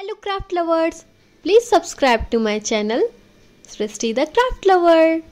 Hello craft lovers, please subscribe to my channel Srishti the Craft Lover.